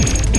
you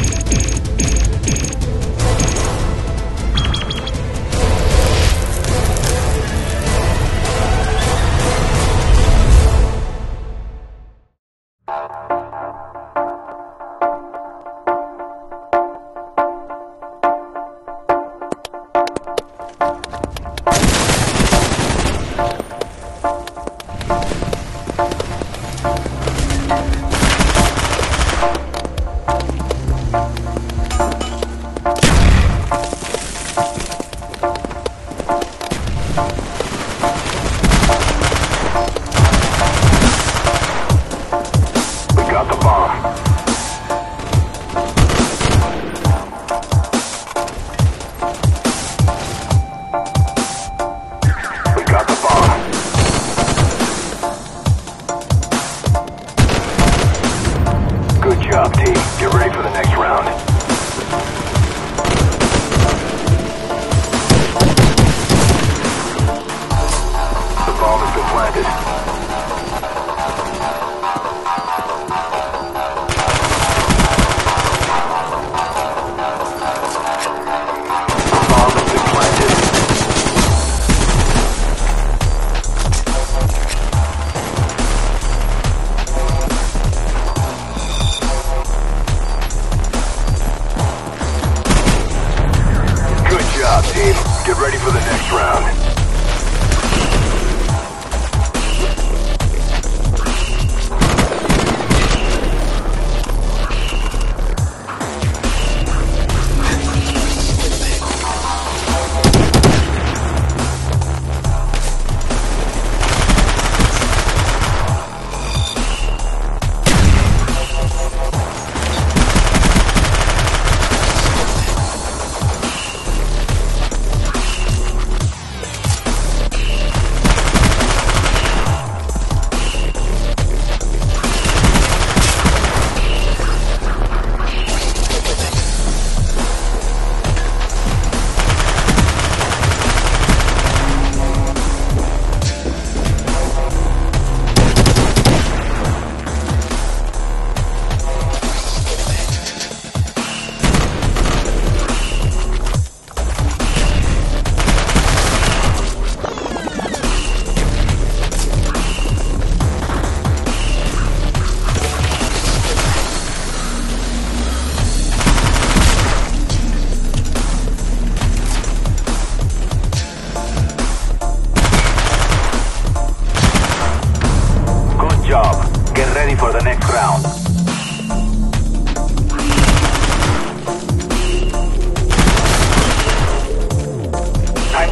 Top team, get ready for the next round.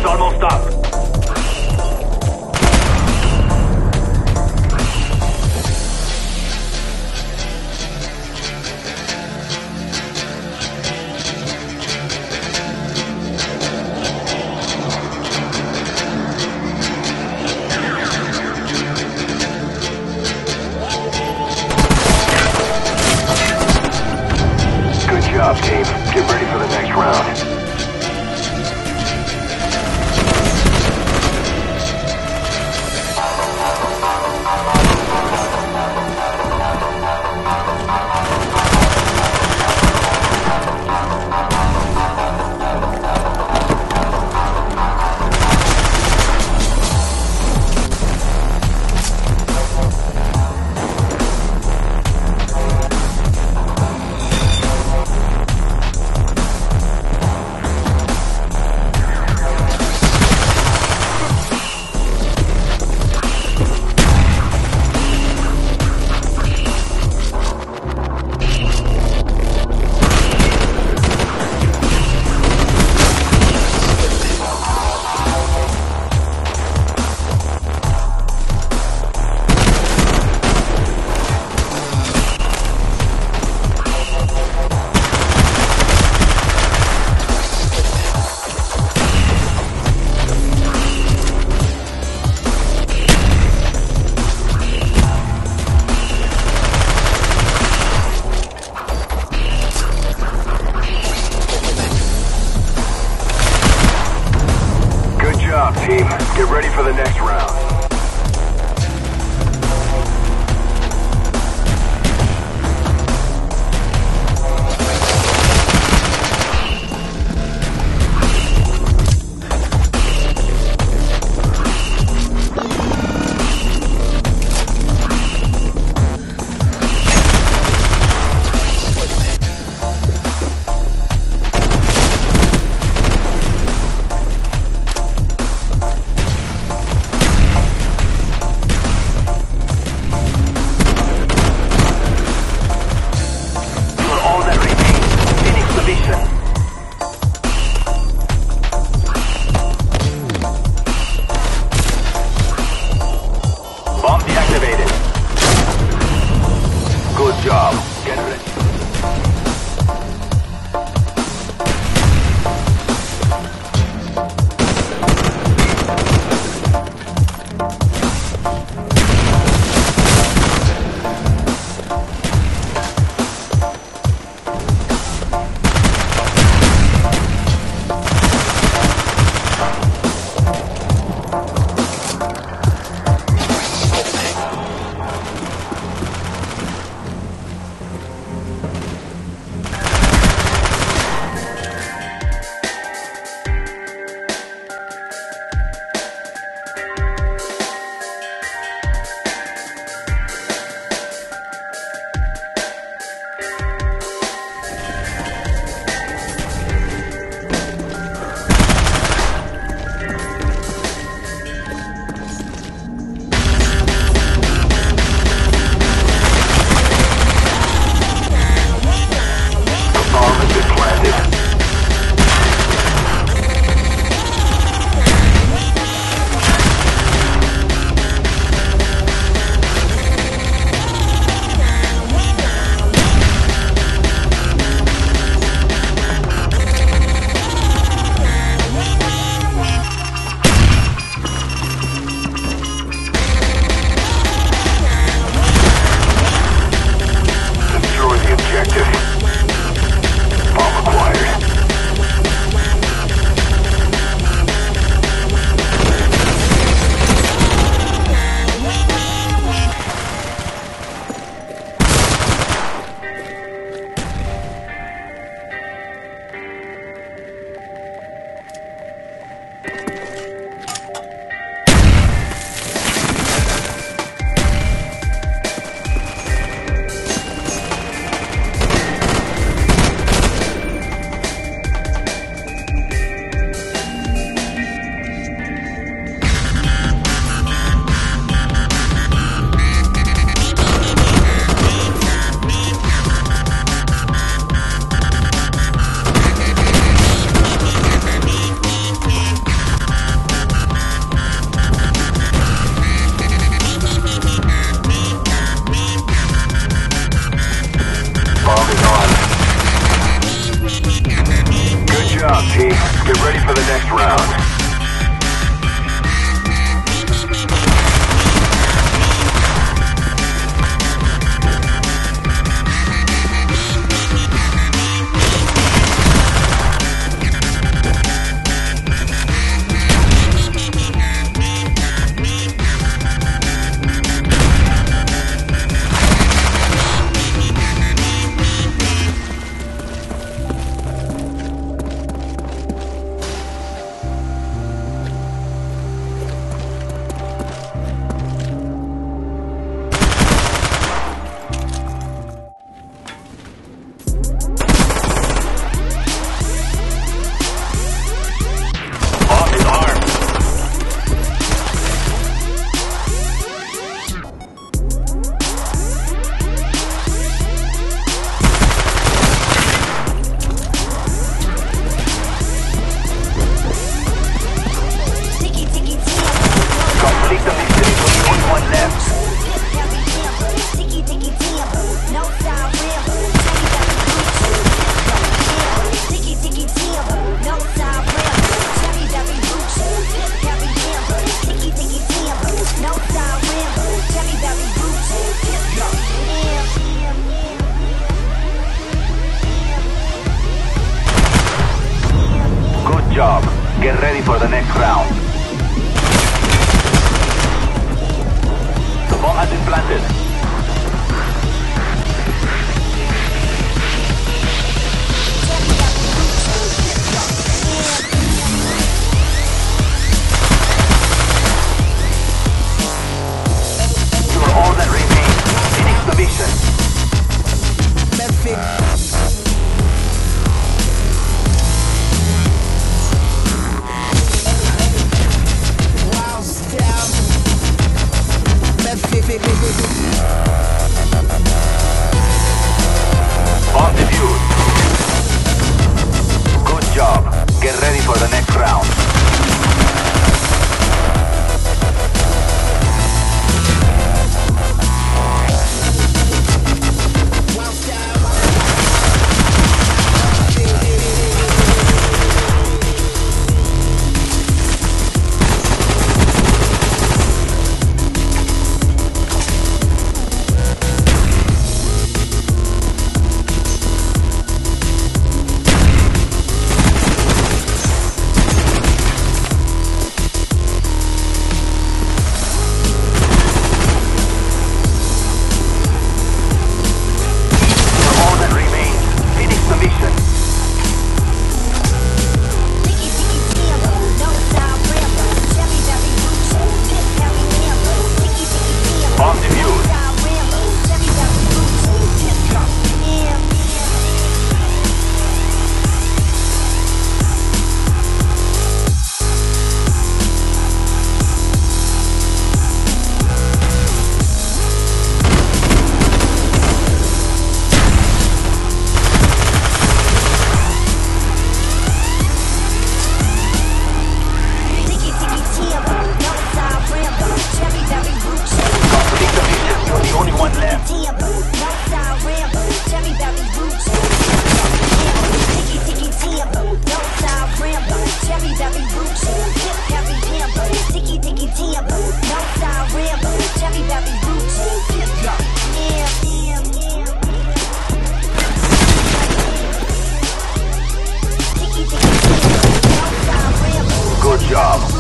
It's almost up. Get ready for the next round. The bomb has been planted.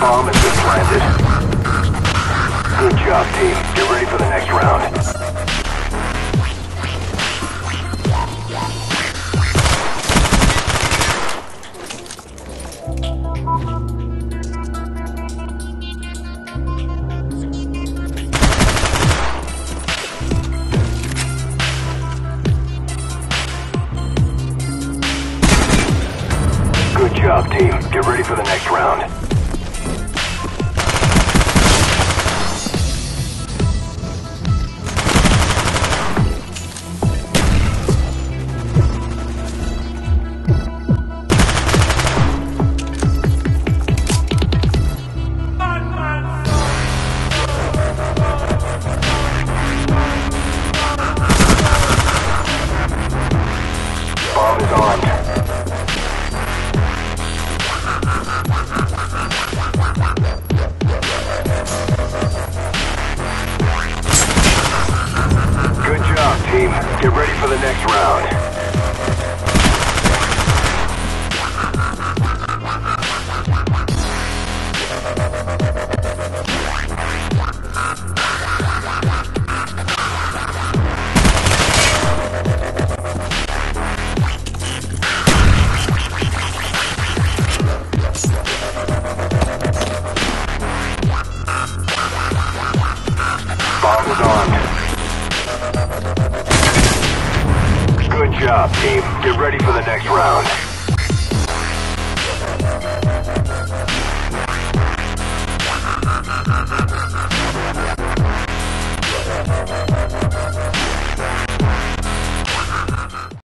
Bomb has been planted. Good job, team. Get ready for the next round. Good job, team. Get ready for the next round.